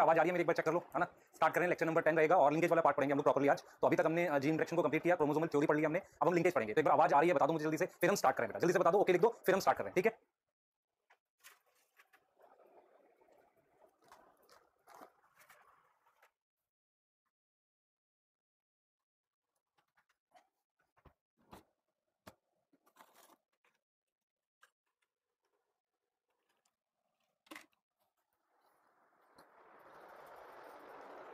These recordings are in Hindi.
बेटा आवाज़ आ रही है, मेरी एक बार चेक कर लो, है ना? स्टार्ट करें लेक्चर नंबर टेन रहेगा और लिंकेज वाला पार्ट पढ़ेंगे हम लोग प्रॉपर्ली आज। तो अभी तक हमने जीन इंडक्शन को कंप्लीट किया प्रोमोजोमल थ्योरी पढ़ लिया हमने, अब हम लिंकेज पढ़ेंगे। तो एक बार आवाज़ आ रही है, बता दो मुझे जल्दी से, फिर हम स्टार्ट करें बेटा। जल्दी से बता दो ओके लिख दो, फिर हम स्टार्ट करें ठीक है?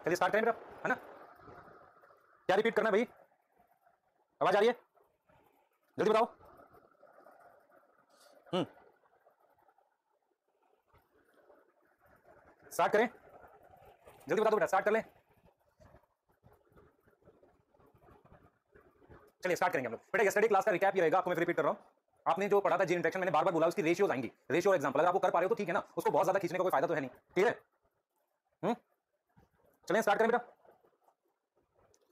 चलिए स्टार्ट करें बेटा है ना? क्या रिपीट करना भाई? आवाज़ आ रही है? जल्दी बताओ। हम्म। स्टार्ट करें। जल्दी बता दो बेटा स्टार्ट कर लें। चलिए स्टार्ट करेंगे हम लोग। बेटा यस्टरडे क्लास का रिकैप ही रहेगा, आपको मैं रिपीट कर रहा हूँ। आपने जो पढ़ा था जी इंट्रेक्शन मैंने बार बार बोला, उसकी रेशियोज आएँगी। रेशियो एग्जांपल अगर आपको कर पा रहे हो तो ठीक है ना, उसको बहुत ज़्यादा खींचने का कोई फ़ायदा तो है नहीं। ठीक है? हम्म चलिए स्टार्ट करें बेटा।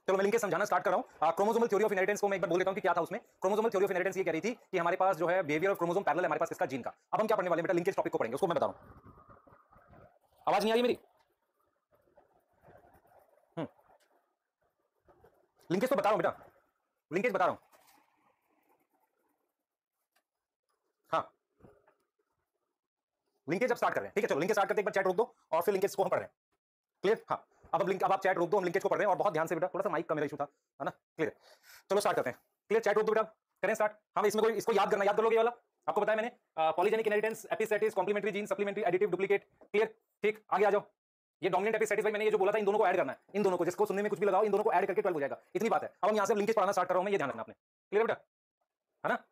चलो मैं लिंक समझाना स्टार्ट कर रहा हूँ। क्रोमोसोमल थ्योरी ऑफ़ इनहेरिटेंस को मैं एक बार बोल देता हूँ कि क्या था उसमें। क्रोमोसोमल थ्योरी ऑफ़ इनहेरिटेंस ये कह रही थी कि हमारे पास जो है बिहेवियर ऑफ़ क्रोमोसोम पैरेलल है, हमारे पास किसका जीन का। अब हम क्या पढ़ने वाले बेटा? लिंकेज टॉपिक को पढ़ेंगे, उसको मैं बता रहा हूँ। आवाज़ नहीं आ रही मेरी? लिंकेज तो बता रहा हूँ बेटा। लिंकेज बता रहा हूँ। हाँ। लिंकेज अब स्टार्ट कर रहे हैं। ठीक है, चलो लिंकेज स्टार्ट करते एक बार चैट रोक दो और फिर लिंकेज को हम पढ़ रहे हैं। क्लियर हाँ। अब अब लिंक अब आप चैट रोक दो, हम लिंकेज को पढ़ रहे हैं और बहुत ध्यान से बेटा, थोड़ा सा माइक का मेरा इशू था, है ना? क्लियर चलो स्टार्ट करते हैं। क्लियर चैट रोक दो बेटा। करें स्टार्ट हम इसमें कोई, इसको याद करना, याद कर लोगे वाला? आपको बताया मैंने? Polygenic inheritance epistasis complementary gene supplementary additive duplicate clear ठीक? आगे आ जाओ। ये डोमिनेंट एपिसेटिस भाई, मैंने ये जो बोला था, इन दोनों को ऐड करना है। इन दोनों को, जिसको सुनने में कुछ भी लगाओ, इन दोनों को ऐड करके 12 हो जाएगा। इतनी बात है। अब हम यहाँ से लिंकेज पढ़ाना स्टार्ट कर रहा हूँ मैं ये ध्यान रखना आपने क्लियर बेटा? है ना?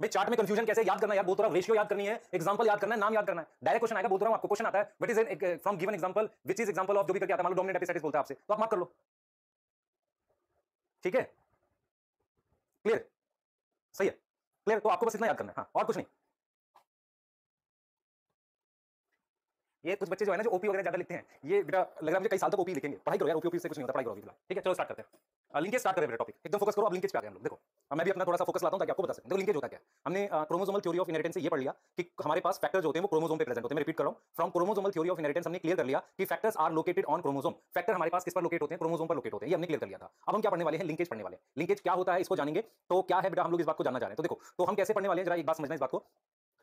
भाई चार्ट में कंफ्यूजन कैसे याद करना यार? बोल रहा हूँ रेशियो याद करनी है एग्जांपल याद करना है, नाम याद करना है। डायरेक्ट क्वेश्चन आएगा बोल रहा हूँ, आपको क्वेश्चन आता है। What is from given example which is example of जो भी करके आता है डोमिनेंट एपिसेटिस बोलता है आपसे। तो आप मार्क कर लो। ठीक है? क्लियर सही है। क्लियर तो आपको बस इतना याद करना है। हाँ और कुछ नहीं। ये कुछ बच्चे जो है ना, जो ओपी वगैरह ज़्यादा लिखते हैं, ये बेटा लग रहा है मुझे कई साल तक ओपी लिखेंगे। पढ़ाई करो यार ओपी ओपी से कुछ नहीं होता, पढ़ाई करो अभी ठीक है? चलो स्टार्ट करते हैं। लिंकेज स्टार्ट करें बेटा टॉपिक एकदम फोकस करो, अब लिंकेज पे आ गए हम लोग। देखो मैं भी अपना थोड़ा सा फोकस लाता हूँ ताकि आपको बता सकें। देखो लिंकेज होता क्या? हमने क्रोमोसोमल थ्योरी ऑफ़ इनहेरिटेंस से ये पढ़ लिया कि हमारे पास फैक्टर्स होते हैं, वो क्रोमोसोम पे प्रेजेंट होते हैं। मैं रिपीट कर रहा हूँ। From chromosomal theory of inheritance हमने क्लियर कर लिया कि factors are located on chromosome factor हमारे पास किस पर लोकेट होते हैं? क्रोमोसोम पर लोकेट होते हैं। ये हमने क्लियर कर लिया था। अब हम क्या पढ़ने वाले हैं? लिंकेज पढ़ने वाले लिंकेज क्या होता है? इसको जानेंगे। तो क्या है बेटा? हम लोग इस बात को जानना चाह रहे हैं। तो देखो तो हम कैसे पढ़ने वाले हैं? जरा एक बात समझना इस बात को।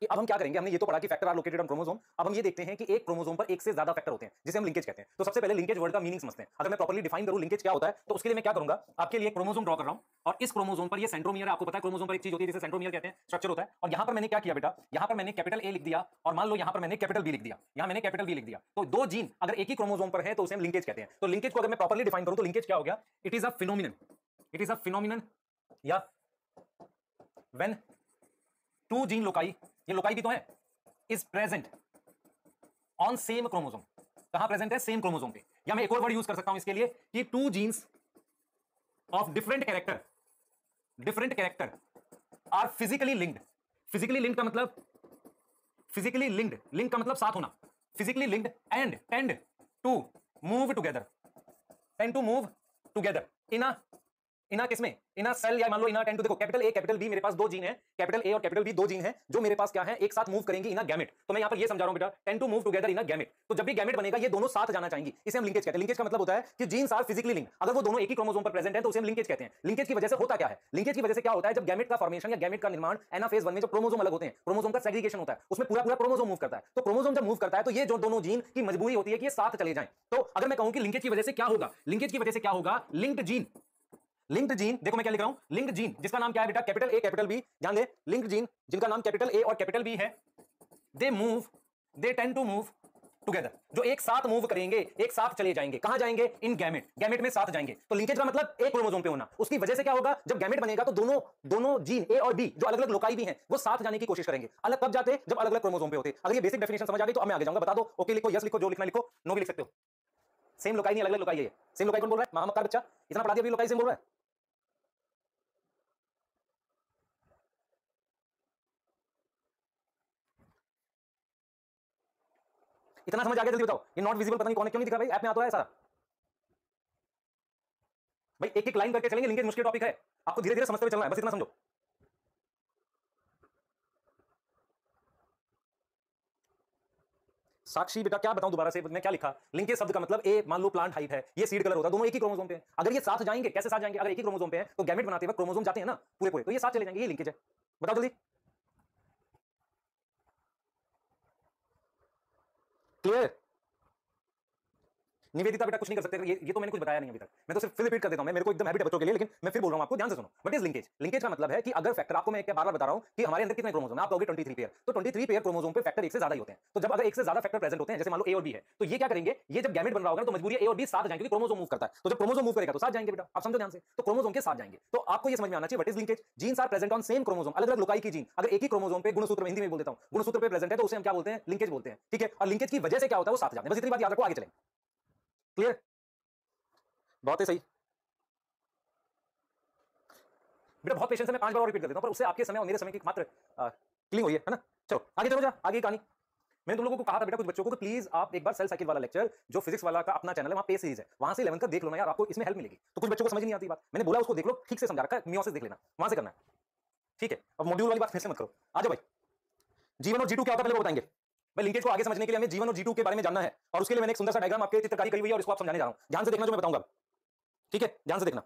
कि अब हम क्या करेंगे? हमने ये तो पढ़ा कि factor are located on chromosome अब हम ये देखते हैं कि एक क्रोमोसोम पर एक से ज़्यादा फैक्टर होते हैं, जिसे हम लिंकेज कहते हैं। तो सबसे पहले लिंकेज वर्ड का मीनिंग समझते हैं। अगर मैं प्रॉपर्ली डिफाइन करूँ लिंकेज क्या होता है तो उसके लिए मैं क्या करूँगा? आपके लिए क्रोमोसोम ड्रॉ कर रहा हूँ, और इस क्रोमोसोम पर ये सेंट्रोमियर आपको पता है क्रोमोसोम पर एक चीज़ होती है जिसे सेंट्रोमियर कहते हैं स्ट्रक्चर होता है। और यहाँ पर मैंने क्या किया बेटा? यहाँ पर मैंने कैपिटल ए लिख दिया, और मान लो यहाँ पर मैंने कैपिटल बी लिख दिया। यहाँ मैंने कैपिटल बी लिख दिया। तो दो जीन अगर एक ही क्रोमोसोम पर है तो उसे हम लिंकेज कहते हैं। तो लिंकेज को अगर मैं प्रॉपर्ली डिफाइन करूँ तो लिंकेज क्या हो गया? It is a phenomenon it is a phenomenon या व्हेन टू जीन लोकाई ये लोकाई भी तो है। Is present on same chromosome कहाँ प्रेजेंट है? सेम क्रोमोसोम पे। या मैं एक और वर्ड यूज़ कर सकता हूँ इसके लिए कि two genes of different character different character are physically linked physically linked का मतलब फिजिकली लिंक्ड लिंक का मतलब साथ होना। Physically linked and tend to move together tend to move together in a in a किसमें इना सेल या मान लो इना टेन टू देखो कैपिटल ए कैपिटल बी मेरे पास दो जीन है। कैपिटल ए और कैपिटल बी दो जीन है, जो मेरे पास क्या है? एक साथ मूव करेंगे इना गैमेट तो मैं यहाँ पर ये समझा रहा हूँ बेटा tend to move together in a gamete तो जब भी गैमेट बनेगा, ये दोनों साथ जाना चाहेंगे। इसे हम लिंकेज कहते हैं। लिंकेज का मतलब होता है कि जीन्स आर फिजिकली लिंक अगर वो दोनों एक ही क्रोमोसोम पर प्रेजेंट है तो उसे हम लिंकेज कहते हैं। लिंकेज की वजह से होता क्या है? लिंकेज की वजह से क्या होता है? जब गैमेट का फॉर्मेशन या गैमेट का निर्माण एनाफेज वन में जो क्रोमोसोम अलग होते हैं क्रोमोसोम का सेग्रीगेशन होता है, उसमें पूरा पूरा क्रोमोसोम मूव करता है। तो क्रोमोसोम जब मूव करता है तो ये जो दोनों जीन की मजबूरी होती है कि ये साथ चले जाएँ। तो अगर मैं कहूँ कि लिंकेज की वजह से क्या होगा? लिंकेज की वजह से क्या होगा? लिंक्ड जीन लिंक्ड जीन देखो मैं क्या लिख रहा हूँ। लिंक्ड जीन जिसका नाम क्या है बेटा? कैपिटल ए कैपिटल बी ध्यान दे। लिंक्ड जीन जिनका नाम कैपिटल ए और कैपिटल बी है they move they tend to move together जो एक साथ मूव करेंगे, एक साथ चले जाएँगे। कहाँ जाएँगे? इन गैमेट गैमेट में साथ जाएँगे। तो लिंकेज का मतलब एक क्रोमोसोम पे होना। उसकी वजह से क्या होगा? जब गैमेट बनेगा तो दोनों दोनों जीन ए और बी जो अलग अलग लोकाई भी हैं, वो साथ जाने की कोशिश करेंगे। अलग कब जाते? जब अलग अलग क्रोमोसोम पे होते। अगर ये बेसिक डेफिनेशन समझ आ गई तो मैं आगे जाऊँगा। बता दो। ओके लिखो। यस लिखो। जो लिखना लिखो। नो भी लिख सकते हो। सेम लोकाई नहीं अलग अलग लोकाई है सेम लोकाई कौन बोल रहा है? महामक्का बच्चा। इतना पढ़ा दिया लोकाई सेम बोल रहा है? इतना समझ आ गया, जल्दी बताओ। ये नॉट विजिबल पता नहीं कौन क्यों नहीं दिखा भाई? ऐप में आता है सारा। भाई एक एक लाइन करके चलेंगे लिंकेज मुश्किल टॉपिक है। आपको धीरे धीरे समझते हुए चलना है, बस इतना समझो। साक्षी बेटा, क्या बताऊँ दोबारा से? मैं क्या लिखा? लिंकेज शब्द का मतलब ए मान लो प्लांट हाइट है। ये सीड कलर होता है। दोनों एक ही क्रोमोसोम पे अगर ये साथ जाएँगे, कैसे साथ जाएँगे? अगर एक ही क्रोमोसोम पे है तो गैमेट बनाते वक्त क्रोमोसोम जाते हैं ना, पूरे पूरे। तो ये साथ चले जाएँगे, ये लिंकेज है। बताओ जल्दी। क्लियर निवेदिता बेटा कुछ नहीं कर सकते, ये ये तो मैंने कुछ बताया नहीं अभी तक। मैं तो सिर्फ़ रिपीट कर देता हूँ, मैं मेरे को एकदम हैबिट है बच्चों के लिए लेकिन मैं फिर बोल रहा हूँ आपको ध्यान से सुनो। व्हाट इज़ लिंकेज लिंकेज का मतलब है कि अगर फैक्टर आपको मैं क्या बार बार बता रहा हूँ कि हमारे अंदर कितने क्रोमोसोम आप कहोगे 23 पेयर तो 23 पेयर क्रोमोसोम पे फैक्टर एक से ज़्यादा ही होते हैं। तो जब अगर एक से ज़्यादा फैक्टर प्रेजेंट होते हैं, जैसे मान लो ए और बी है तो ये क्या करेंगे? ये जब गैमेट बन रहा होगा तो मजबूरी ए और बी साथ जाएँगे क्रोमोसोम मूव करता है। तो जब क्रोमोसोम मूव करेगा तो साथ जाएँगे बेटा। आप समझो ध्यान से। तो क्रोमोसोम के साथ जाएँगे। तो आपको ये समझ में आना चाहिए what is linkage genes are present on same chromosome अलग अलग लोकाई की जीन अगर एक ही क्रोमोसोम पे गुणसूत्र में हिंदी में बोल देता हूँ, गुणसूत्र पे प्रेजेंट है तो उसे हम क्या बोलते हैं? लिंकेज बोलते हैं। ठीक है? और लिंकेज की वजह से क्या होता है, वो साथ जाते हैं। बस इतनी बात याद रखो, आगे चलें। क्लियर बहुत ही सही। बेटा, बहुत पेशेंस है मैं पाँच बार और रिपीट कर देता हूँ, पर उससे आपके समय और मेरे समय की मात्र क्लिंग हुई है ना? चलो, आगे चलो जा आगे कहानी। मैंने तुम लोगों को कहा था बेटा, कुछ बच्चों को प्लीज़ आप एक बार सेल साइकिल वाला लेक्चर जो फिजिक्स वाला का अपना चैनल है, वहाँ पे सीरीज़ है। वहाँ से 11 का देख लो ना यार, आपको इसमें हेल्प मिलेगी। तो कुछ बच्चों को समझ नहीं आती बात। मैंने बोला उसको देख लो, ठीक से समझा रखा मियोसिस देख लेना, वहाँ से करना ठीक है, अब मॉड्यूल वाली बात फिर से मत करो। आ जाओ भाई। जीवन और जीटू क्या होता है, पहले बताएँगे। भाई लिंकेज को आगे समझने के लिए हमें जीवन और जीटू के बारे में जानना है। और उसके लिए मैंने एक सुंदर सा डायग्राम आपके चित्रकारी करी हुई है और इसको आप समझाने जा रहा हूँ। ध्यान से देखना जो मैं बताऊँगा। ठीक है? ध्यान से देखना।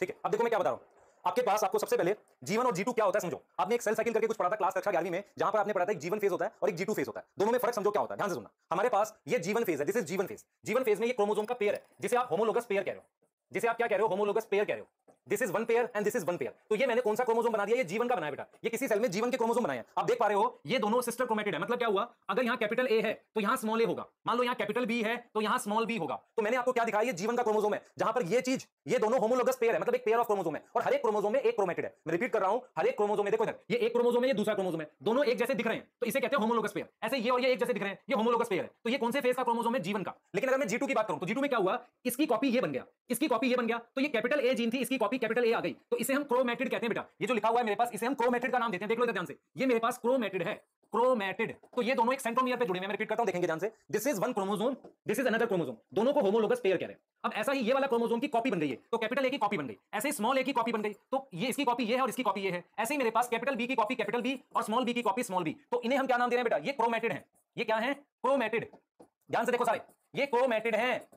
ठीक है? अब देखो मैं क्या बता रहा हूँ। आपके पास आपको सबसे पहले जीवन और जीटू क्या होता है समझो। आपने एक सेल साइकिल करके कुछ पढ़ा था क्लास कक्षा ग्यारहवीं में, जहाँ पर आपने पढ़ा था एक जीवन फ़ेज़ होता है और एक जीटू फ़ेज़ होता है। दोनों में फ़र्क समझो क्या होता है। ध्यान से सुनना। हमारे पास ये जीवन फ़ेज़ है। This is G one phase G one phase में ये क्रोमोसोम का पेयर है। जिसे आप होमोलोगस पेयर कह रहे हो। जिसे आप क्या कह रहे हो? होमोलोगस पेयर कह रहे हो। This is one pair and this is one pair तो ये मैंने कौन सा क्रोमोसोम बना दिया? ये जीवन का बनाया बेटा। ये किसी सेल में जीवन के क्रोमोसोम बनाए हैं। आप देख पा रहे हो, ये दोनों सिस्टर क्रोमेटेड है। मतलब क्या हुआ? अगर यहाँ कैपिटल ए है तो यहाँ स्मॉल ए होगा। मान लो यहाँ कैपिटल बी है तो यहाँ स्मॉल बी होगा। तो मैंने आपको क्या दिखाया? जीवन का क्रोमोसोम है। जहाँ पर ये चीज़, ये दोनों होमोलोगस पेयर है। मतलब एक पेयर ऑफ़ क्रोमोसोम है। और हर एक क्रोमोसोम में एक क्रोमेटेड है। मैं रिपीट कर रहा हूँ, हर एक क्रोमोसोम में देखो इधर। ये एक क्रोमोसोम है, ये दूसरा क्रोमोसोम है। दोनों एक जैसे दिख रहे हैं। तो इसे कहते हैं होमोलोगस पेयर ऐसे ये और ये एक जैसे दिख रहे हैं। ये होमोलोगस पेयर है। तो ये कौन से फ़ेज़ का क्रोमोसोम है? जीवन का। लेकिन अगर मैं जीटू की बात करूँ तो जीटू में क्या हुआ? इसकी कॉपी ये बन गया। इसकी कॉपी ये बन गया। तो ये कैपिटल ए जीन थी, इसकी कॉपी कैपिटल ए आ गई। तो इसे हम क्रोमेटिड कहते हैं बेटा। ये जो लिखा हुआ है मेरे पास, इसे हम क्रोमेटिड का नाम देते हैं। देख लो ध्यान से। ये मेरे पास क्रोमेटिड है। क्रोमेटिड तो ये दोनों एक सेंट्रोमियर पे जुड़े हैं। मैं रिपीट करता हूँ, देखेंगे ध्यान से। This is one chromosome this is another chromosome दोनों को होमोलोगस पेयर कह रहे हैं। अब ऐसा ही ये वाला क्रोमोसोम की कॉपी बन गई है। तो कैपिटल ए की कॉपी बन गई। ऐसे स्मॉल ए की कॉपी बन गई। तो ये इसकी कॉपी ये है और इसकी कॉपी ये है। ऐसे ही मेरे पास कैपिटल बी की कॉपी कैपिटल बी और स्मॉल बी की कॉपी स्मॉल बी तो इन्हें हम क्या नाम दे रहे हैं बेटा? ये क्रोमेटिड है। ये क्या है? क्रोमेटिड ध्यान से देखो सारे। ये क्रोमेटिड है।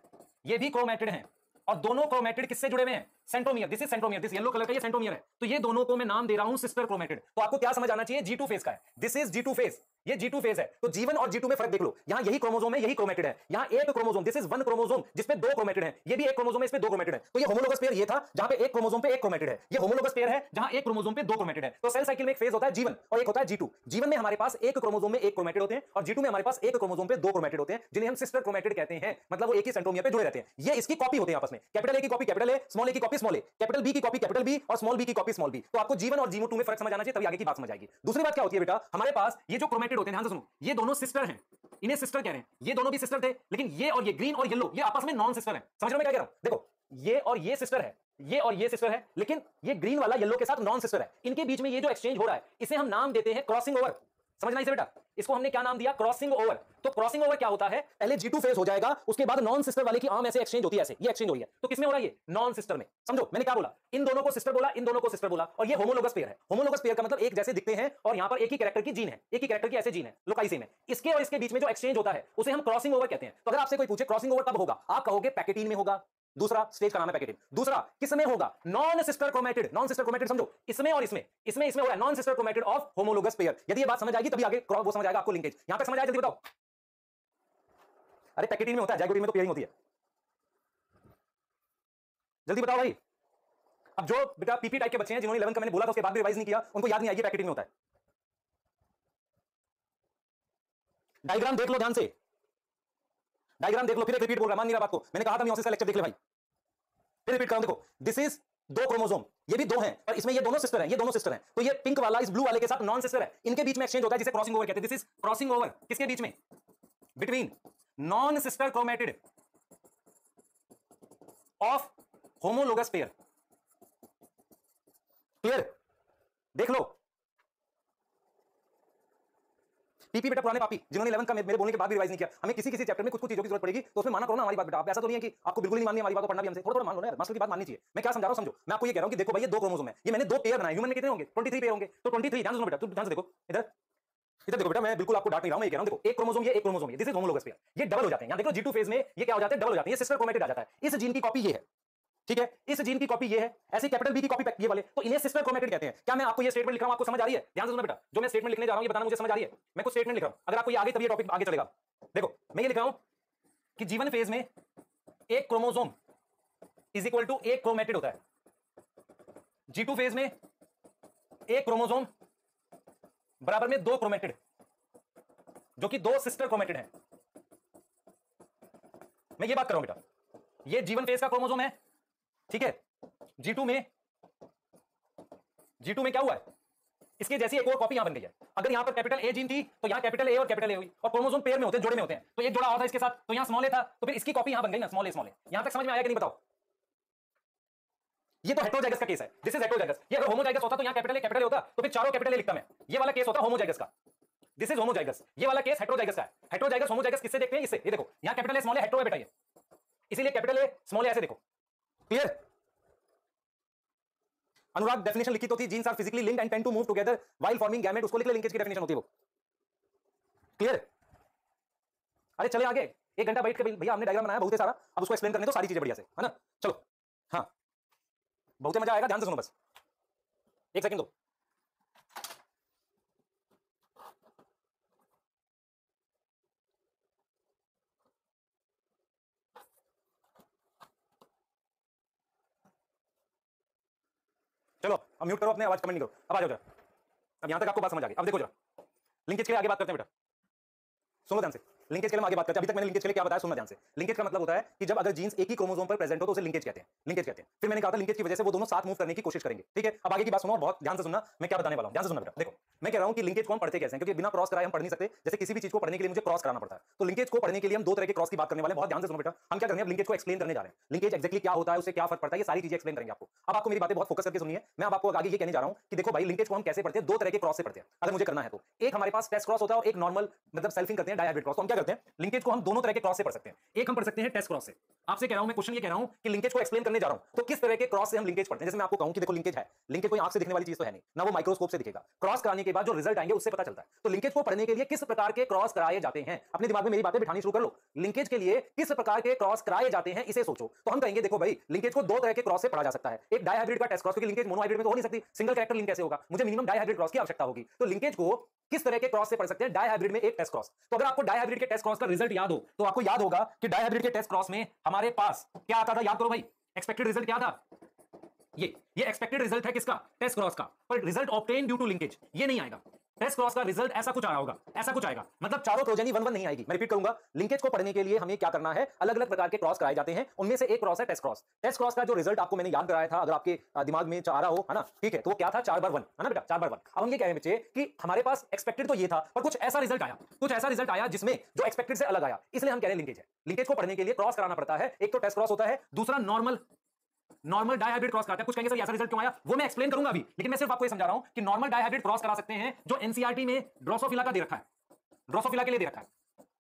ये भी क्रोमेटिड है। और दोनों क्रोमेटेड किससे जुड़े हुए हैं? Centromere this is centromere this yellow colour का ये सेंट्रोमियर है। तो ये दोनों को मैं नाम दे रहा हूँ सिस्टर क्रोमेटिड तो आपको क्या समझ आना चाहिए? जी फ़ेज़ का है। दिस इज़ जी फ़ेज़ ये जी फ़ेज़ है। तो जीवन और जी में फ़र्क देख लो। यहाँ यही क्रोमोसोम है, यही क्रोमेटिड है। यहाँ एक chromosome this is one chromosome जिसमें दो क्रोमेटिड है। ये भी एक क्रोमोसोम है इसमें दो क्रोमेटिड है। तो ये होमोलोगस पेयर ये था, जहाँ पे एक क्रोमोसोम पे एक क्रोमेटिड है। ये होमोलोगस पेयर है, जहाँ एक क्रोमोसोम पे दो क्रोमेटिड है। तो सेल साइकिल में एक फ़ेज़ होता है जीवन और एक होता है जी जीवन में हमारे पास एक क्रोमोसोम में एक क्रोमेटिड होते हैं और जी में हमारे पास एक क्रोमोसोम पे दो क्रोमेटिड होते हैं, जिन्हें हम सिस्टर क्रोमेटिड कहते हैं। मतलब वो एक ही सेंट्रोमियर पे जुड़े रहते हैं। ये इसकी कॉपी होते हैं आपस में। कैपिटल ए की copy capital A small A की copy small A capital B की कॉपी कैपिटल बी और स्मॉल बी की कॉपी स्मॉल बी तो आपको जीवन और जीवो टू में फ़र्क समझ आना चाहिए, तभी आगे की बात समझ आएगी। दूसरी बात क्या होती है बेटा? हमारे पास ये जो क्रोमेटिड होते हैं, ध्यान से सुनो, ये दोनों सिस्टर हैं। इन्हें सिस्टर कह रहे हैं। ये दोनों भी सिस्टर थे, लेकिन ये और ये ग्रीन और येलो ये आपस में नॉन सिस्टर है। समझ रहे मैं क्या कह रहा हूँ? देखो, ये और ये सिस्टर है, ये और ये सिस्टर है, लेकिन ये ग्रीन वाला येलो के साथ नॉन सिस्टर है। इनके बीच में ये जो एक्सचेंज हो रहा है, इसे हम नाम देते हैं क्रॉसिंग ओवर समझना इसे बेटा? इसको हमने क्या नाम दिया? क्रॉसिंग ओवर तो क्रॉसिंग ओवर क्या होता है? पहले जी टू फ़ेज़ हो जाएगा, उसके बाद नॉन सिस्टर वाले की आम ऐसे एक्सचेंज होती है ऐसे, ये एक्सचेंज हो रही है। तो किसमें हो रहा है नॉन सिस्टर में। समझो, मैंने क्या बोला? इन दोनों को सिस्टर बोला, इन दोनों को सिस्टर बोला, और ये होमोलोगस पेयर है। होमोलोगस पेयर का मतलब एक जैसे दिखते हैं, और यहाँ पर एक ही कैरेक्टर की जीन है, एक ही कैरेक्टर की ऐसे जीन है लोकाई सेम है। इसके और इसके बीच में जो एक्सचेंज होता है, उसे हम क्रॉसिंग ओवर कहते हैं। तो अगर आपसे कोई पूछे क्रॉसिंग ओवर कब होगा? आप कहोगे पैकेटीन में होगा। दूसरा स्टेज का नाम है पैकेटिन दूसरा, किसमें होगा? Non sister chromatid non sister chromatid समझो। इसमें और इसमें। इसमें इसमें हो रहा है non sister chromatid of homologous pair यदि ये बात समझ आएगी, तभी आगे क्रॉस वो समझ आएगा, आपको लिंकेज यहाँ तक समझ आया? जल्दी बताओ। अरे पैकेटिन में होता है जाइगोटिन में तो पेयरिंग होती है। जल्दी बताओ भाई। अब जो बेटा पीपी टाइप के बच्चे हैं, जिन्होंने 11 का मैंने बोला था, उसके बाद भी रिवाइज नहीं किया, उनको याद नहीं आई पैकेटिंग में होता है। डायग्राम देख लो ध्यान से। डायग्राम देख लो, फिर एक रिपीट बोल रहा मान बात को। मैंने कहा था मियोसिस लेक्चर देख ले भाई। फिर रिपीट करो, देखो। दिस इज़ दो क्रोमोसोम ये भी दो हैं और इसमें ये दोनों सिस्टर हैं, ये दोनों सिस्टर हैं। तो ये पिंक वाला, इस ब्लू वाले के साथ नॉन सिस्टर है। इनके बीच में एक्सचेंज होता है, जिसे क्रॉसिंग ओवर कहते हैं। दिस इज़ क्रॉसिंग ओवर किसके बीच में? Between non sister chromatid of homologous pair clear देख लो। पीपी बेटा, पुराने पापी, जिन्होंने 11 का मेरे बोलने के बाद भी रिवाइज नहीं किया। हमें किसी किसी चैप्टर में कुछ कुछ चीज़ों की ज़रूरत पड़ेगी तो उसमें माना करो ना हमारी बात बेटा। आप ऐसा तो नहीं है कि आपको बिल्कुल नहीं माननी हमारी बात पढ़ना भी हमसे। थोड़ा थोड़ा मान लो ना मास्टर की बात माननी चाहिए। मैं क्या समझा रहा हूँ, समझो। मैं आपको ये कह रहा हूँ कि देखो भाई, ये दो क्रोमोसोम है। ये मैंने दो पेयर बनाए। ह्यूमन में कितने होंगे? 23 पेयर होंगे। तो 23 ध्यान से सुनो बेटा, तू ध्यान से देखो। इधर इधर देखो बेटा, मैं बिल्कुल आपको डांट नहीं रहा हूँ, मैं कह रहा हूँ, देखो, एक क्रोमोसोम ये, एक क्रोमोसोम ये। दिस इज़ होमोलोगस पेयर ये डबल हो जाते हैं। यहाँ देखो G2 फ़ेज़ में ये क्या हो जाते हैं? डबल हो जाते हैं। ये सिस्टर क्रोमेटिड आ जाता है। इस जीन की कॉपी ये है। ठीक है? इस जीन की कॉपी ये है। ऐसे कैपिटल बी की कॉपी ये वाले। तो इन्हें सिस्टर क्रोमेटिड कहते हैं। क्या मैं आपको ये स्टेटमेंट लिख रहा हूँ आपको समझ आ रही है? ध्यान से सुनो बेटा। जो मैं स्टेटमेंट लिखने जा रहा हूँ, ये बताना मुझे समझ आ रही है। मैं कुछ स्टेटमेंट लिख अगर आपको ये आगे ये टॉपिक आगे चलेगा। देखो, मैं ये लिख रहा हूँ कि जीवन फ़ेज़ में एक क्रोमोसोम इज़ इक्वल टू एक क्रोमेटेड होता है। जी फ़ेज़ में एक क्रोमोसोम बराबर में दो क्रोमेटेड जो कि दो सिस्टर क्रोमेटेड हैं। मैं ये बात कर रहा हूँ बेटा। ये जीवन फ़ेज़ का क्रोमोसोम है। ठीक है? जी टू में जी टू में क्या हुआ? है इसके जैसी एक और कॉपी यहाँ बन गई है। अगर यहाँ पर कैपिटल ए जीन थी तो यहाँ कैपिटल ए और कैपिटल ए हुई। और क्रोमोसोम पेयर में होते हैं, जोड़े में होते हैं। तो एक जोड़ा और था इसके साथ तो यहाँ स्मॉल ए था। तो फिर इसकी कॉपी यहाँ बन गई ना स्मॉल ए स्मॉल ए यहाँ तक समझ में आया कि नहीं बताओ? ये तो हेट्रोजाइगस का केस है। दिस इज़ हेट्रोजाइगस ये अगर होमोजाइगस होता तो यहाँ कैपिटल ए कैपिटल ए होता। तो फिर चारों कैपिटल ए लिखता मैं। ये वाला केस होता होमोजाइगस का। दिस इज़ होमोजाइगस ये वाला केस हेट्रोजाइगस का है। हेट्रोजाइगस होमोजाइगस किससे देखते हैं? इससे ये देखो, यहाँ capital A small A hetero है बेटा ये। इसीलिए कैपिटल ए स्मॉल ए ऐसे देखो। क्लियर अनुराग डेफिनेशन लिखी तो थी genes are physically linked and tend to move together while forming gamete उसको लिख ले लिंकेज की डेफिनेशन होती है वो। क्लियर अरे चले आगे, एक घंटा बैठ के भैया, हमने डायग्राम बनाया, बहुत सारा। अब उसको एक्सप्लेन करने तो सारी चीज़ें बढ़िया से, है ना? चलो। हाँ। बहुत मज़ा आएगा, ध्यान से सुनो बस। एक सेकंड दो चलो अब म्यूट करो, अपने आवाज़ कमेंट नहीं करो। अब आ जाओ जरा। अब यहाँ तक आपको बात समझ आ गई। अब देखो जरा। लिंकेज के लिए आगे बात करते हैं बेटा। सुनो ध्यान से। लिंकेज के लिए आगे बात करते हैं। अभी तक मैंने लिंकेज के लिए क्या बताया सुनना ध्यान से। लिंकेज का मतलब होता है कि जब अगर जीन्स एक ही क्रोमोसोम पर प्रेजेंट हो तो उसे लिंकेज कहते हैं। लिंकेज कहते हैं। फिर मैंने कहा था लिंकेज की वजह से वो दोनों साथ मूव करने की कोशिश करेंगे। ठीक है? अब आगे की बात सुनो और बहुत ध्यान से सुनना। मैं क्या बताने वाला हूँ? ध्यान से सुनना बेटा। देखो। मैं कह रहा हूँ कि लिंकेज को हम पढ़ते कैसे हैं? क्योंकि बिना क्रॉस कराए हम पढ़ नहीं सकते। जैसे किसी भी चीज़ को पढ़ने के लिए मुझे क्रॉस कराना पड़ता है। तो लिंकेज को पढ़ने के लिए हम दो तरह के क्रॉस की बात करने वाले बहुत ध्यान से सुनो बेटा। हम क्या करेंगे लिंकेज को एक्सप्लेन करने जा रहे हैं। लिंकेज एक्जेक्टली क्या होता है? उससे क्या फ़र्क पड़ता है? ये सारी चीज़ें एक्सप्लेन करेंगे आपको। अब आपको मेरी बातें बहुत फोकस करके सुनिए। मैं आपको आगे ये कहने जा रहा हूँ कि देखो भाई लिंकेज को हम कैसे पढ़ते हैं? दो तरह के क्रॉस से पढ़ते हैं। अगर मुझे करना है तो। एक हमारे पास टेस्ट क्रॉस होता है और एक नॉर्मल मतलब सेल्फिंग करते हैं डायहाइब्रिड क्रॉस तो हम क्या करते हैं? लिंकेज को हम दोनों तरह के क्रॉस से पढ़ सकते हैं। एक हम पढ़ सकते हैं टेस्ट क्रॉस से। आपसे कह रहा हूँ, मैं क्वेश्चन ये कह रहा हूँ कि लिंकेज को एक्सप्लेन करने जा रहा हूँ। तो किस तरह के क्रॉस से हम लिंकेज पढ़ते हैं? जैसे मैं आपको कहूँ कि देखो लिंकेज है। लिंकेज कोई आँख से दिखने वाली चीज़ तो है नहीं। ना वो माइक्रोस्कोप से दिखेगा। क्रॉस कराने के बाद जो रिज़ल्ट आएँगे, उससे पता चलता है। तो लिंकेज को पढ़ने के लिए किस प्रकार के क्रॉस कराए जाते हैं? अपने दिमाग में मेरी बातें बिठानी शुरू कर लो। लिंकेज के लिए किस प्रकार के क्रॉस कराए जाते हैं, इसे सोचो। तो हम कहेंगे, देखो भाई लिंकेज को दो तरह के क्रॉस से पढ़ा जा सकता है। एक डायहाइब्रिड का टेस्ट क्रॉस क्योंकि लिंकेज मोनोहाइब्रिड में तो हो नहीं सकती। सिंगल कैरेक्टर लिंक कैसे होगा? मुझे मिनिमम डायहाइब्रिड क्रॉस की आवश्यकता होगी। तो लिंकेज को किस तरह के क्रॉस से पढ़ सकते हैं? डायहाइब्रिड में एक टेस्ट क्रॉस तो अगर आपको डायहाइब्रिड के टेस्ट क्रॉस का रिज़ल्ट याद हो तो आपको याद होगा कि डायहाइब्रिड के टेस्ट क्रॉस में हमारे पास क्या आता था? याद करो भाई एक्सपेक्टेड रिज़ल्ट क्या था? ये ये एक्सपेक्टेड रिज़ल्ट है किसका? टेस्ट क्रॉस का। पर result obtain due to linkage ये नहीं आएगा। टेस्ट क्रॉस का रिज़ल्ट ऐसा कुछ आया होगा। ऐसा कुछ आएगा। मतलब चारों प्रोजेनी वन वन नहीं आएगी। मैं रिपीट करूँगा। लिंकेज को पढ़ने के लिए हमें क्या करना है? अलग अलग प्रकार के क्रॉस कराए जाते हैं। उनमें से एक क्रॉस है टेस्ट क्रॉस टेस्ट क्रॉस का जो रिज़ल्ट आपको मैंने याद कराया था, अगर आपके दिमाग में आ रहा हो, है ना? ठीक है? तो वो क्या था? चार बार वन। है ना बेटा? चार बार वन। अब हम ये कह रहे बच्चे कि हमारे पास एक्सपेक्टेड तो ये था, पर कुछ ऐसा रिज़ल्ट आया। कुछ ऐसा रिज़ल्ट आया जिसमें जो एक्सपेक्टेड से अलग आया। इसलिए हम कह रहे हैं लिंकेज है। लिंकेज को पढ़ने के लिए क्रॉस कराना पड़ता है। एक तो टेस्ट क्रॉस होता है। दूसरा नॉर्मल नॉर्मल डायहाइब्रिड क्रॉस कराते हैं। कुछ कहेंगे, सर ऐसा रिज़ल्ट क्यों आया? वो मैं एक्सप्लेन करूँगा अभी। लेकिन मैं सिर्फ़ आपको ये समझा रहा हूँ कि नॉर्मल डायहाइब्रिड क्रॉस करा सकते हैं जो एनसीआरटी में ड्रोसोफिला का दे रखा है। ड्रोसोफिला के लिए दे रखा है।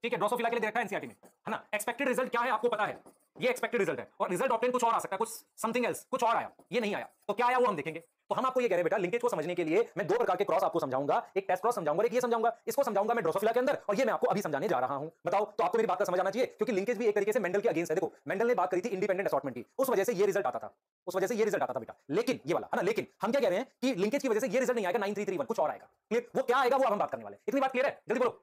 ठीक है? ड्रोसोफिला के लिए दे रखा है एनसीआरटी में। है ना? एक्सपेक्टेड रिज़ल्ट क्या है आपको पता है? ये एक्सपेक्टेड रिज़ल्ट है। और रिज़ल्ट ऑप्टेन कुछ और आ सकता है। कुछ समथिंग एल्स कुछ और आया। ये नहीं आया। तो क्या आया वो हम देखेंगे। तो हम आपको ये कह रहे बेटा लिंकेज को समझने के लिए मैं दो प्रकार के क्रॉस आपको समझाऊँगा, एक टेस्ट क्रॉस समझाऊँगा एक ये समझाऊँगा। इसको समझाऊँगा मैं ड्रोसोफिला के अंदर और ये मैं आपको अभी समझाने जा रहा हूँ। बताओ तो आपको मेरी बात का समझ आना चाहिए, क्योंकि लिंकेज भी एक तरीके से मेंडल के अगेंस्ट है। देखो मेंडल ने बात करी थी इंडिपेंडेंट असॉर्टमेंट की, उस वजह से ये रिज़ल्ट आता था, उस वजह से ये रिज़ल्ट आता था, बेटा। लेकिन, ये वाला, है ना, लेकिन हम क्या कह रहे हैं कि लिंकेज की वजह से ये रिज़ल्ट नहीं आएगा, नाइन थ्री थ्री वन, कुछ और आएगा। क्लियर वो क्या आएगा, वो अब हम बात करने वाले इतनी बात क्लियर है? जल्दी बोलो।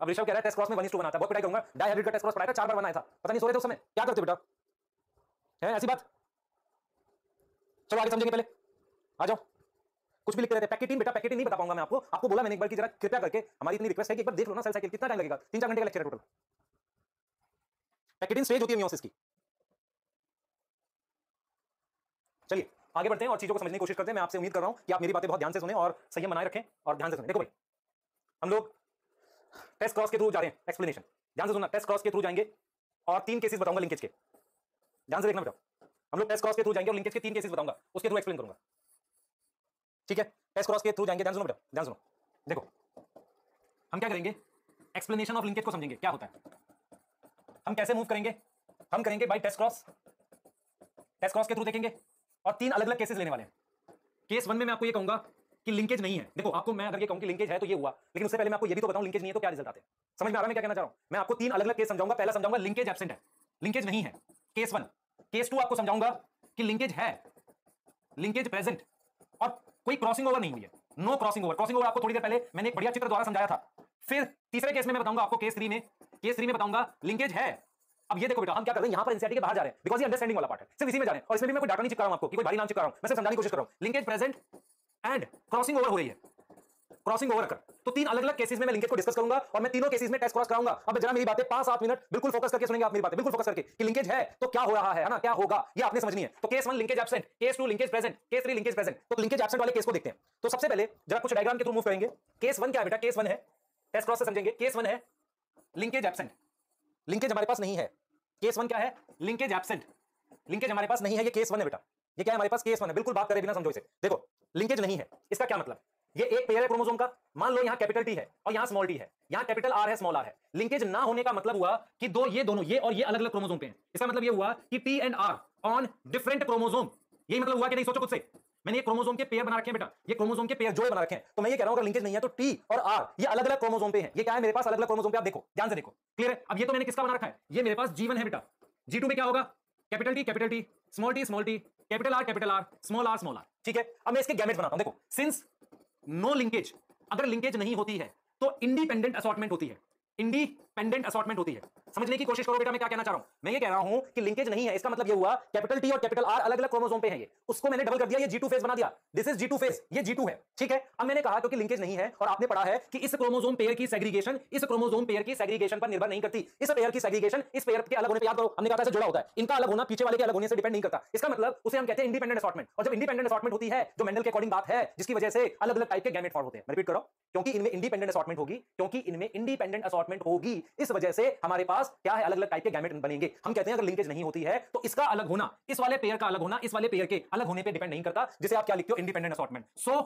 अब ऋषभ कह रहा है टेस्ट क्रॉस में वन टू बनाता बहुत पिटाई करूँगा। डायहाइब्रिड का टेस्ट क्रॉस पढ़ाया था, चार बार बनाया था, पता नहीं सो रहे थे उस समय। क्या करते बेटा? है, ऐसी बात? चलो आगे समझेंगे पहले। आ जाओ। कुछ भी लिखते रहते पैकेटिन बेटा पैकेटिन नहीं बता पाऊँगा मैं आपको। आपको बोला मैंने एक बार की जरा कृपया करके हमारी इतनी रिक्वेस्ट है कि एक बार देख लो ना सेल साइकिल कितना टाइम लगेगा। तीन चार घंटे का लेक्चर टोटल पैकेटिन स्टेज होती है मियोसिस की। चलिए, आगे बढ़ते हैं और चीज़ों को समझने की कोशिश करते हैं। मैं आपसे उम्मीद कर रहा हूँ कि आप मेरी बातें बहुत ध्यान से सुने और संयम बनाए रखें और ध्यान से सुने। देखो भाई, हम लोग टेस्ट क्रॉस के थ्रू जा रहे हैं। एक्सप्लेनेशन ध्यान से सुनना। टेस्ट क्रॉस के थ्रू जाएँगे और तीन केसेस बताऊँगा लिंकेज के। ध्यान से देखना बेटा। हम लोग टेस्ट क्रॉस के थ्रू जाएँगे और लिंकेज के तीन केसेस बताऊँगा। उसके थ्रू एक्सप्लेन करूँगा। ठीक है? टेस्ट क्रॉस के थ्रू जाएँगे। ध्यान सुनो बेटा, ध्यान सुनो। देखो, हम क्या करेंगे? एक्सप्लेनेशन ऑफ़ लिंकेज को समझेंगे। क्या होता है? हम कैसे मूव करेंगे? हम करेंगे by test cross test cross के थ्रू देखेंगे और तीन अलग अलग केसेस लेने वाले हैं। केस वन में मैं आपको ये कहूँगा कि लिंकेज नहीं है। देखो, आपको मैं अगर ये कहूँ कि लिंकेज है तो ये हुआ, लेकिन उससे पहले मैं आपको ये भी तो बताऊँ लिंकेज नहीं है तो क्या रिज़ल्ट आते हैं? समझ में आ रहा है मैं क्या कहना चाह रहा हूँ? मैं आपको तीन अलग अलग केस समझाऊँगा, पहला समझाऊँगा लिंकेज एब्सेंट है। लिंकेज नहीं है। केस वन केस टू आपको समझाऊँगा कि लिंकेज है लिंकेज प्रेजेंट और कोई क्रॉसिंग ओवर नहीं हुई है no crossing over crossing over आपको थोड़ी देर पहले मैंने एक बढ़िया चित्र द्वारा समझाया था। फिर तीसरे केस में मैं बताऊँगा आपको केस थ्री में। केस थ्री में बताऊँगा लिंकेज है। अब ये देखो बेटा, हम क्या कर रहे हैं? यहाँ पर एनसीआरटी के बाहर जा रहे हैं बिकॉज़ ये अंडरस्टैंडिंग वाला पार्ट है। सिर्फ़ इसी में जा रहे हैं। और इसमें भी मैं कोई डाटा नहीं चिपका रहा हूँ आपको, कि कोई भारी नाम चिपका रहा हूँ। मैं समझाने की कोशिश कर रहा हूँ। Linkage present and crossing over हो रही है। क्रॉसिंग ओवर कर। तो तीन अलग अलग केसेस में मैं लिंकेज को डिस्कस करूँगा और मैं तीनों केसेस में टेस्ट क्रॉस कराऊँगा। अब जरा मेरी बातें पाँच सात मिनट बिल्कुल फोकस करके सुनेंगे आप मेरी बातें। बिल्कुल फोकस करके कि लिंकेज है तो क्या हो रहा है ना? क्या होगा? ये आपने समझनी है। तो case one linkage absent case two linkage present case three linkage present तो लिंकेज एब्सेंट वाले केस को देखते हैं। तो सबसे पहले जरा कुछ डायग्राम के थ्रू मूव करेंगे। केस वन क्या बेटा? केस वन है। टेस्ट क्रॉस से समझेंगे। केस वन है लिंकेज एब्सेंट लिंकेज हमारे पास नहीं है। केस वन क्या है? लिंकेज एब्सेंट लिंकेज हमारे पास नहीं है। ये केस वन है बेटा। ये क्या है? हमारे पास केस वन है। बिल्कुल बात करे बिना समझो इसे। देखो लिंकेज नहीं है। इसका क्या मतलब? ये एक पेयर है क्रोमोसोम का। मान लो यहाँ कैपिटल टी है और यहाँ स्मॉल टी है। यहाँ कैपिटल आर है स्मॉल आर है। लिंकेज ना होने का मतलब हुआ कि दो ये दोनों, ये और ये अलग अलग क्रोमोसोम पे हैं। इसका मतलब ये हुआ कि T and R on different chromosome यही मतलब हुआ कि नहीं? सोचो खुद से। मैंने ये क्रोमोसोम के पेयर बना रखे हैं बेटा। ये क्रोमोसोम के पेयर जोड़े बना रखे हैं। तो मैं ये कह रहा हूँ, अगर लिंकेज नहीं है तो टी और आर ये अलग अलग क्रोमोसोम पे हैं। ये क्या है? मेरे पास अलग अलग क्रोमोसोम पे आप देखो। ध्यान से देखो। क्लियर है? अब ये तो मैंने किसका बना रखा है? ये मेरे पास जीवन है बेटा। जी टू में क्या होगा? Capital T capital T small T small T capital R capital R small R small R ठीक है? अब मैं इसके गैमेट बनाता हूँ। देखो सिंस नो लिंकेज अगर लिंकेज नहीं होती है तो इंडिपेंडेंट असॉटमेंट होती है। इंडिपेंडेंट असॉर्टमेंट होती है। समझने की कोशिश करो बेटा, मैं क्या कहना चाह रहा हूँ? मैं ये कह रहा हूँ कि लिंकेज नहीं है, इसका मतलब ये हुआ कैपिटल टी और कैपिटल आर अलग अलग क्रोमोसोम पे है ये। उसको मैंने डबल कर दिया, ये जी फ़ेज़ बना दिया। दिस इज़ जी फ़ेज़ ये जी है, ठीक है? अब मैंने कहा, क्योंकि लिंकेज नहीं है, और आपने पढ़ा है कि इस क्रोमोसोम पेयर की सेग्रीगेशन इस क्रोमोसोम पेयर की सेग्रीगेशन पर निर्भर नहीं करती। इस पेयर की सेग्रीगेशन इस पेयर के अलग होने पर याद करो, हमने कहा था जुड़ा होता है। इनका अलग होना, पीछे वाले के अलग होने से डिपेंड नहीं करता। इसका मतलब उसे हम कहते हैं इंडिपेंडेंट असॉर्टमेंट और जब इंडिपेंडेंट असॉर्टमेंट होती है, जो मेंडल के अकॉर्डिंग बात है, जिसकी वजह से अलग अलग टाइप के गैमेट फॉर्म होते हैं। रिपीट करो क्योंकि इनमें इंडिपेंडेंट असॉर्टमेंट होगी, क्योंकि इनमें इंडिपेंडेंट असॉर्टमेंट होगी। इस वजह से हमारे पास क्या है? अलग अलग टाइप के गैमेट बनेंगे। हम कहते हैं अगर लिंकेज नहीं होती है तो इसका अलग होना, इस वाले पेयर का अलग होना, इस वाले पेयर के अलग होने पे डिपेंड नहीं करता, जिसे आप क्या लिखते हो? Independent assortment so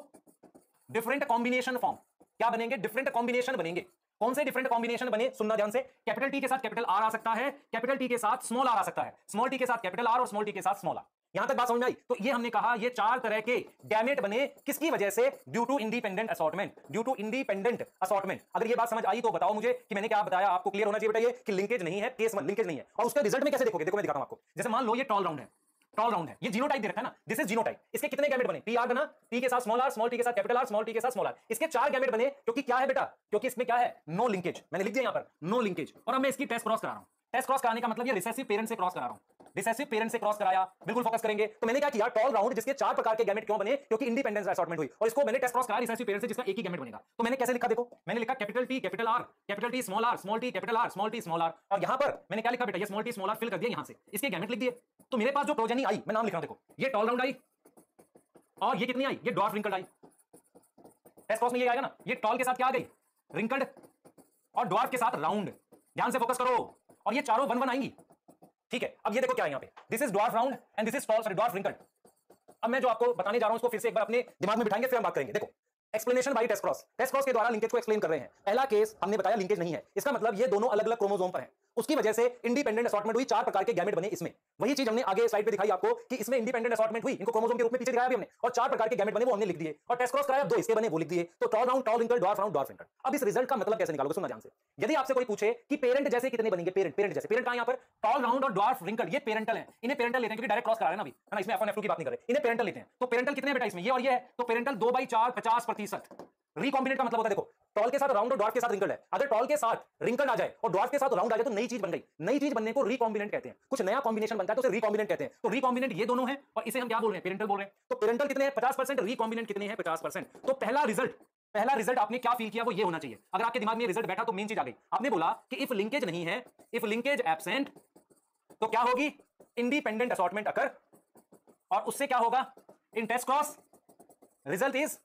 different combination form क्या बनेंगे? डिफरेंट कॉम्बिनेशन बनेंगे। कौन से डिफरेंट कॉम्बिनेशन बने? सुनना ध्यान से। कैपिटल टी के साथ कैपिटल आर आ सकता है कैपिटल टी के साथ स्मॉल आर आ सकता है। स्मॉल टी के साथ कैपिटल आर और स्मॉल टी के साथ स्मॉल आर यहाँ तक बात समझ में आई? तो ये हमने कहा, ये चार तरह के गैमेट बने किसकी वजह से? Due to independent assortment due to independent assortment अगर ये बात समझ आई तो बताओ मुझे कि मैंने क्या बताया आपको? क्लियर होना चाहिए ये कि लिंकेज नहीं है केस वन लिंकेज नहीं है। और उसके रिज़ल्ट में कैसे देखोगे? देखो, मैं दिखाता हूँ आपको। जैसे मान लो ये टॉल राउंड है। टॉल राउंड है। ये जीनोटाइप दे रखा है ना? दिस इज़ जीनोटाइप इसके कितने गैमेट बने? पी आर बना टी के साथ स्मॉल आर स्मॉल टी के साथ कैपिटल आर स्मॉल टी के साथ स्मॉल आर इसके चार गैमेट बने क्योंकि क्या है बेटा? क्योंकि इसमें क्या है? नो लिंकेज मैंने लिख दिया यहाँ पर नो लिंकेज और अब मैं इसकी टेस्ट क्रॉस करा रहा हूँ। टेस्ट क्रॉस कराने का मतलब ये रिसेसिव पेरेंट से क्रॉस करा रहा हूँ। रिसेसिव पेरेंट से क्रॉस कराया। बिल्कुल फोकस करेंगे। तो मैंने क्या किया? टॉल राउंड जिसके चार प्रकार के गैमेट क्यों बने? क्योंकि इंडिपेंडेंस असॉर्टमेंट हुई। और इसको मैंने टेस्ट क्रॉस कराया रिसेसिव पेरेंट से जिसका एक ही गैमेट बनेगा। तो मैंने कैसे लिखा देखो? मैंने लिखा capital T capital R capital T small R small T capital R small T small R और यहाँ पर मैंने क्या लिखा बेटा? ये small T small R fill कर दिया यहाँ से। इसके गैमेट लिख दिए। तो मेरे पास जो प्रोजेनी आई, मैं नाम लिख रहा हूँ देखो। ये टॉल राउंड आई। और ये कितनी आई? ये डॉट रिंकल्ड आई। टेस्ट क्रॉस में ये आएगा ना? ये टॉल के साथ क्या आ गई? रिंकल्ड और डॉट के साथ राउंड ध्यान से फोकस करो। और ये चारों वन वन आएँगी। ठीक है, अब ये देखो क्या है यहाँ पे। This is dwarf round and this is tall sorry dwarf wrinkle अब मैं जो आपको बताने जा रहा हूँ, उसको फिर से एक बार अपने दिमाग में बिठाएँगे, फिर हम बात करेंगे। देखो explanation by test cross test cross के द्वारा लिंकेज को एक्सप्लेन कर रहे हैं। पहला केस हमने बताया लिंकेज नहीं है। इसका मतलब ये दोनों अलग अलग क्रोमोजोम पर हैं। उसकी वजह से इंडिपेंडेंट असॉर्टमेंट हुई, चार प्रकार के गैमेट बने इसमें। वही चीज़ हमने आगे स्लाइड पे दिखाई आपको कि इसमें इंडिपेंडेंट असॉर्टमेंट हुई, इनको क्रोमोसोम के रूप में पीछे दिखाया भी हमने, और चार प्रकार के गैमेट बने, वो हमने लिख दिए। और टेस्ट क्रॉस कराया, दो इसके बने, वो लिख दिए। तो tall round tall wrinkle dot round dot wrinkle अब इस रिज़ल्ट का मतलब कैसे निकालोगे, सुनना ध्यान से। यदि आपसे कोई पूछे कि पेरेंट जैसे कितने बनेंगे पेरेंट पेरेंट जैसे पेरेंट कहाँ यहाँ पर? टॉल राउंड और डॉट रिंकल ये पेरेंटल है। इन्हें पेरेंटल लेते हैं, क्योंकि डायरेक्ट क्रॉस करा रहे हैं अभी। है ना, इसमें F1 F2 की बात नहीं कर रहे। इन्हें पेरेंटल लेते हैं। तो पेरेंटल कितने बेटा इसमें? ये और ये है। तो पेरेंटल 2 बाई 4 50 प्रतिशत। रिकॉम्बिनेट का मतलब होता है, देखो टॉल के साथ राउंड और डॉट के साथ रिंकल्ड है। अगर टॉल के साथ रिंकल्ड आ जाए और डॉट के साथ राउंड आ जाए तो नई चीज़ बन गई। नई चीज़ बनने को रिकॉम्बिनेंट कहते हैं। कुछ नया कॉम्बिनेशन बनता है तो उसे रिकॉम्बिनेंट कहते हैं। तो रिकॉम्बिनेंट ये दोनों है और इसे हम क्या बोल रहे हैं? पेरेंटल बोल रहे हैं। तो पेरेंटल कितने पचास परसेंट। रिकॉम्बिनेंट कितने हैं? पचास परसेंट। तो पहला रिज़ल्ट पहला रिज़ल्ट आपने क्या फील किया वो ये होना चाहिए। अगर आपके दिमाग में रिज़ल्ट बैठा तो मेन चीज़ आ गई। आपने बोला कि इफ़ लिंकेज नहीं है इफ़ लिंकेज एबसेंट तो क्या होगी? इंडिपेंडेंट असॉर्टमेंट अकर और उससे क्या होगा? In test cross result is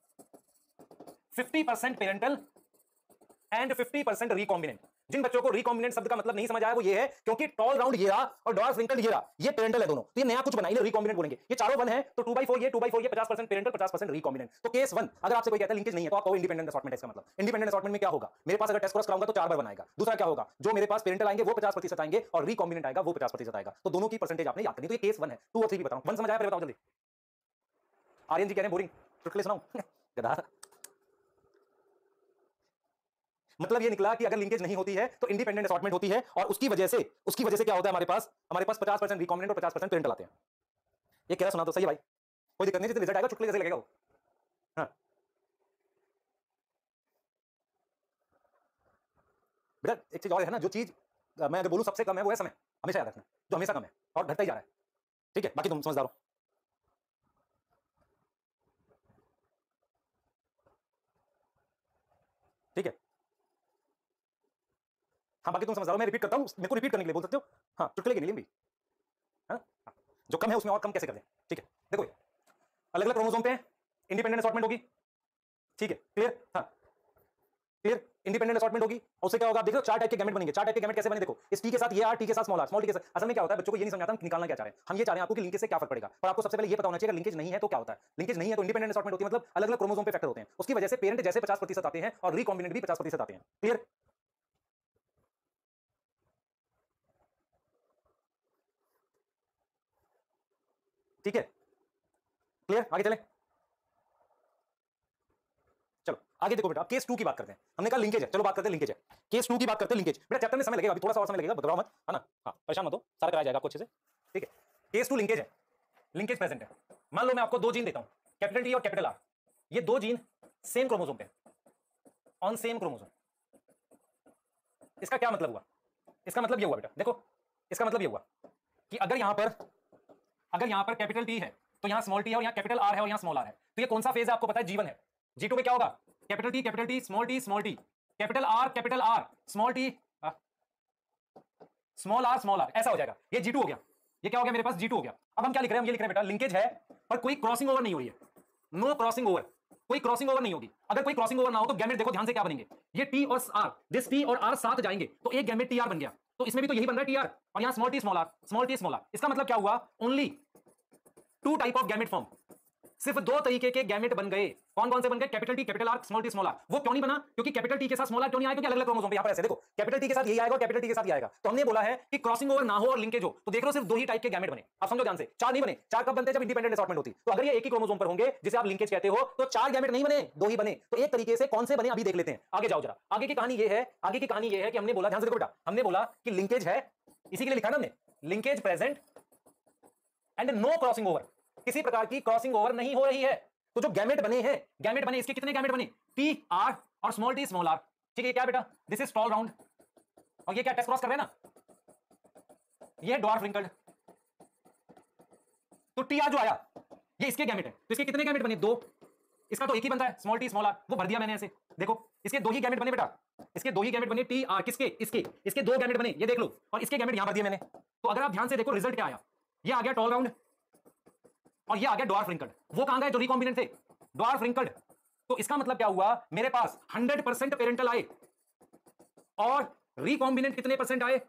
50% parental and 50% recombinant जिन बच्चों को रिकॉम्बिनेंट शब्द का मतलब नहीं समझ आया, वो ये है, क्योंकि टॉल राउंड ये रहा और डॉर्स रिंकल ये रहा ये पेरेंटल है दोनों। तो ये नया कुछ बना रिकॉम्बिनेंट बोलेंगे। ये चारों वन है तो 2 बाई 4 ये 2 बाई 4 ये 50% पेरेंटल 50% रिकॉम्बिनेंट तो केस वन अगर आपसे कोई कहता है लिंकेज नहीं है तो आपको इंडिपेंडेंट असॉर्टमेंट है इसका मतलब। इंडिपेंडेंट असॉर्टमेंट में क्या होगा? मेरे पास अगर टेस्ट क्रॉस कराऊँगा तो चार बार बनाएगा दूसरा क्या होगा? जो मेरे पास पेरेंटल आएँगे, वो 50% आएँगे और रिकॉम्बिनेंट आएगा, वो 50% आएगा। तो दोनों की परसेंटेज आपने याद करनी तो ये केस वन है। टू और थ्री भी बताऊँ। वन समझ आया? फिर बताओ जल्दी। आर्यन जी कह रहे हैं बोरिंग चुटकुले सुनाऊं मतलब ये निकला कि अगर लिंकेज नहीं होती है तो इंडिपेंडेंट असॉर्टमेंट होती है और उसकी वजह से, उसकी वजह से क्या होता है हमारे पास? हमारे पास 50 परसेंट रिकॉम्बिनेंट और 50 परसेंट पेरेंटल आते हैं। ये कह रहा सुना तो सही भाई। कोई दिक्कत नहीं, जितने रिज़ल्ट आएगा, चुटकुले जैसे लगेगा वो। हाँ। बेटा, एक चीज़ और है ना, जो चीज़ मैं अगर बोलूँ, सबसे कम है, वो है समय। हमेशा याद रखना, जो हमेशा कम है और घटता ही जा रहा है। ठीक है? बाकी तुम समझदार हो। ठीक है? हाँ बाकी तुम समझ रहा हो, मैं रिपीट करता हूँ, मेरे को रिपीट करने के लिए बोल सकते हो? हाँ चुटकुले के भी। हाँ? जो कम है उसमें और कम कैसे कर दें? ठीक है, देखो अलग अलग क्रोमोसोम पे इंडिपेंडेंट असॉर्टमेंट होगी। ठीक है क्लियर हाँ। क्लियर इंडिपेंडेंट असॉर्टमेंट होगी। उससे क्या होगा, आप देखो चार टाइप के गैमेट बनेंगे। चार टाइप के गैमेट कैसे बने, देखो। इस टी के साथ ये आर टी के साथ स्मॉल आर स्मॉल टी के साथ असल में क्या होता है, बच्चों को ये नहीं समझाता हम निकालना क्या चाह रहे हैं। हम ये चाह रहे हैं आपको कि लिंकेज से क्या फ़र्क पड़ेगा। पर आपको सबसे पहले ये पता होना चाहिए लिंकेज नहीं है तो क्या होता है? लिंकेज नहीं है तो इंडिपेंडेंट असॉर्टमेंट होती है मतलब अलग अलग क्रोमोसोम पे फैक्टर होते हैं। उसकी वजह से पेरेंट जैसे पचास प्रतिशत आते हैं और रिकॉम्बिनेंट भी पचास प्रतिशत आते हैं। क्लियर ठीक है? क्लियर आगे चले। चलो, आगे देखो बेटा केस टू की बात करते हैं। हमने कहा लिंकेज है। चलो, बात करते हैं लिंकेज है। केस टू की बात करते हैं लिंकेज बेटा चैप्टर में समय लगेगा, अभी थोड़ा सा और समय लगेगा, घबराओ मत, है ना? हाँ परेशान मत हो, सारा कराया जाएगा आपको अच्छे से। ठीक है? केस टू लिंकेज है। लिंकेज प्रेजेंट है। मान लो मैं आपको दो जीन देता हूँ कैपिटल टी और कैपिटल आर ये दो जीन सेम क्रोमोसोम पे ऑन सेम क्रोमोसोम इसका क्या मतलब हुआ? इसका मतलब ये हुआ बेटा, देखो, इसका मतलब ये हुआ कि अगर यहाँ पर अगर यहाँ पर कैपिटल टी है तो यहाँ स्मॉल टी है और यहाँ कैपिटल आर है और यहाँ स्मॉल आर है। तो ये कौन सा फ़ेज़ है आपको पता है? जीवन है। जी टू में क्या होगा? Capital T capital T small T small T capital R capital R small T small R small R ऐसा हो जाएगा। ये जी टू हो गया। ये क्या हो गया मेरे पास? जी टू हो गया। अब हम क्या लिख रहे हैं? हम ये लिख रहे हैं, बेटा लिंकेज है, पर कोई क्रॉसिंग ओवर नहीं हो रही है। नो क्रॉसिंग ओवर कोई क्रॉसिंग ओवर नहीं होगी। अगर कोई क्रॉसिंग ओवर ना हो तो गैमेट देखो, ध्यान से क्या बनेंगे। ये टी और आर दिस टी और आर साथ जाएँगे तो एक गैमेट टी आर बन गया। तो इसमें भी तो यही बन रहा है टी आर और यहाँ small T small R small T small R इसका मतलब क्या हुआ? Only two type of gamete form सिर्फ़ दो तरीके के गैमेट बन गए। कौन कौन से बन गए? Capital T capital R small T small R वो क्यों नहीं बना? क्योंकि कैपिटल टी के साथ स्मॉल आर क्यों नहीं आया क्योंकि अलग अलग क्रोमोसोम पे यहाँ पर ऐसे देखो। कैपिटल टी के साथ ये आएगा कैपिटल टी के साथ आएगा। तो हमने बोला है कि क्रॉसिंग ओवर ना हो और लिंकेज हो तो देख लो सिर्फ़ दो ही टाइप के गैमेट बने। आप समझो ध्यान से। चार नहीं बने। चार कब बनते जब इंडिपेंडेंट असॉर्टमेंट होती। तो अगर ये एक ही क्रोमोसोम पर होंगे, जिसे आप लिंकेज कहते हो तो चार गैमेट नहीं बने, दो ही बने। तो एक तरीके से कौन से बने, अभी देख लेते हैं। आगे जाओ जरा। आगे की कहानी ये है, आगे की कहानी ये है कि हमने बोला, ध्यान से देखो बेटा, हमने बोला कि लिंकेज है, इसी के लिए लिखा ना हमने linkage present and no crossing over किसी प्रकार की क्रॉसिंग ओवर नहीं हो रही है। तो जो गैमेट बने हैं गैमेट बने, इसके कितने गैमेट बने? टी आर और स्मॉल टी स्मॉल आर ठीक है, क्या बेटा? दिस इज़ टॉल राउंड और ये क्या टेस्ट क्रॉस कर रहे ना? ये डॉर्फ रिंकल्ड तो टी आर जो आया, ये इसके गैमेट है। तो इसके कितने गैमेट बने? दो। इसका तो एक ही बनता है स्मॉल टी स्मॉल आर वो भर दिया मैंने ऐसे। देखो, इसके दो ही गैमेट बने बेटा। इसके दो ही गैमेट बने टी आर किसके? इसके। इसके दो गैमेट बने, ये देख लो। और इसके गैमेट यहाँ भर दिए मैंने। तो अगर आप ध्यान से देखो रिज़ल्ट क्या आया? ये आ गया टॉल राउंड और ये आ गया डॉर्फ रिंकल्ड वो कहाँ गए? जो रिकॉम्बिनेंट थे। डॉर्फ रिंकल्ड तो इसका मतलब क्या हुआ? मेरे पास 100 परसेंट पेरेंटल आए। और रिकॉम्बिनेंट कितने परसेंट आए?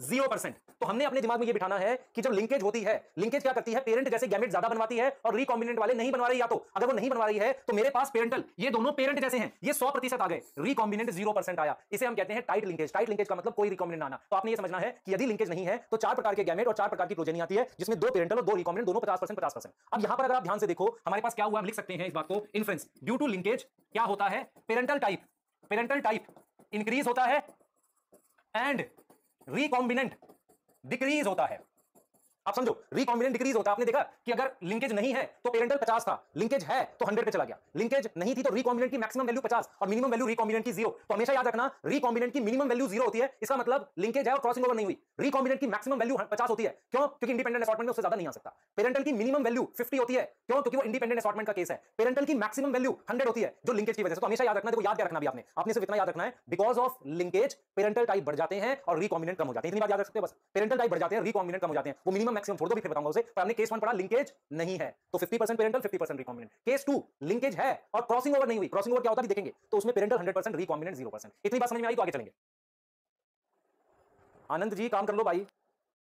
ज़ीरो परसेंट तो हमने अपने दिमाग में ये बिठाना है कि जब लिंकेज होती है लिंकेज क्या करती है? पेरेंट जैसे गैमेट ज़्यादा बनवाती है और रिकॉम्बिनेंट वाले नहीं बनवा रही या तो अगर वो नहीं बनवा रही है तो मेरे पास पेरेंटल ये दोनों पेरेंट जैसे हैं, ये सौ प्रतिशत आ गए। रिकॉम्बिनेंट ज़ीरो परसेंट आया। इसे हम कहते हैं टाइट लिंकेज टाइट लिंकेज का मतलब कोई रिकॉम्बिनेंट आना। तो आपने ये समझना है कि यदि लिंकेज नहीं है तो चार प्रकार के गैमेट और चार प्रकार की प्रोजेनी आती है, जिसमें दो पेरेंटल और दो रिकॉम्बिनेंट दोनों पचास परसेंट पचास परसेंट अब यहाँ पर अगर आप ध्यान से देखो, हमारे पास क्या हुआ, हम लिख सकते हैं इस बात को। इन्फ्लुएंस ड्यू टू लिंकेज क्या होता है? Parental type parental type increase होता है एंड रिकॉम्बिनेंट डिक्रीज होता है। आप समझो रिकॉम्बिनेंट डिक्रीज होता है। आपने देखा कि अगर लिंकेज नहीं है तो पेरेंटल 50 था। लिंकेज है तो 100 पे चला गया। लिंकेज नहीं थी तो रिकॉम्बिनेंट की मैक्सिमम वैल्यू 50 और मिनिमम वैल्यू रिकॉम्बिनेंट की ज़ीरो तो हमेशा याद रखना रिकॉम्बिनेंट की मिनिमम वैल्यू ज़ीरो होती है। इसका मतलब लिंकेज है और क्रॉसिंग ओवर नहीं हुई। रिकॉम्बिनेंट की मैक्सिमम वैल्यू 50 होती है। क्यों? क्योंकि इंडिपेंडेंट असॉर्टमेंट में उससे ज़्यादा नहीं आ सकता। पेरेंटल की मिनिमम वैल्यू 50 होती है। क्यों? क्योंकि वो इंडिपेंडेंट असॉर्टमेंट का केस है। पेरेंटल की मैक्सिमम वैल्यू 100 होती है, जो लिंकेज की वजह से। तो हमेशा याद रखना, देखो, याद रखना भी आपने? आपने सिर्फ़ इतना याद रखना है because of linkage parental type बढ़ जाते हैं और रिकॉम्बिनेंट कम हो जाते हैं। इतनी बात याद रख सकते हैं बस। पेरेंटल टाइप बढ़ जाते हैं रिकॉम्बिनेंट कम हो जाते हैं। वो मिनिमम मैक्सिमम छोड़ दो भी फिर बताऊँगा उसे। पर हमने केस वन पढ़ा लिंकेज नहीं है। तो 50% parental 50 percent recombinant case to linkage है, और क्रॉसिंग ओवर नहीं हुई। क्रॉसिंग ओवर क्या होता है देखेंगे। तो उसमें पेरेंटल 100% रिकॉम्बिनेंट ज़ीरो परसेंट इतनी बात समझ में आई तो आगे चलेंगे। आनंद जी, काम कर लो भाई।